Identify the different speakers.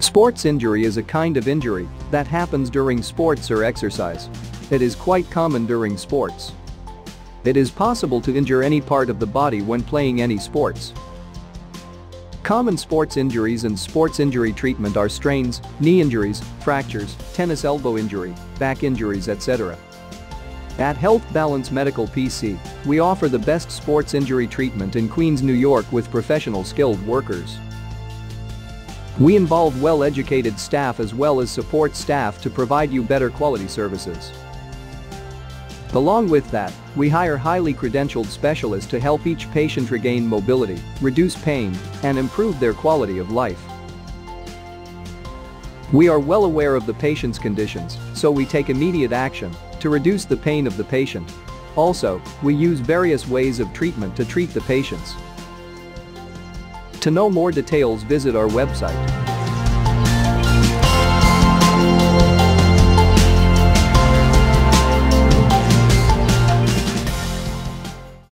Speaker 1: Sports injury is a kind of injury that happens during sports or exercise. It is quite common during sports. It is possible to injure any part of the body when playing any sports. Common sports injuries and sports injury treatment are strains, knee injuries, fractures, tennis elbow injury, back injuries etc. At Health Balance Medical PC, we offer the best sports injury treatment in Queens, New York with professional skilled workers. We involve well-educated staff as well as support staff to provide you better quality services. Along with that, we hire highly credentialed specialists to help each patient regain mobility, reduce pain, and improve their quality of life. We are well aware of the patient's conditions, so we take immediate action to reduce the pain of the patient. Also, we use various ways of treatment to treat the patients. To know more details visit our website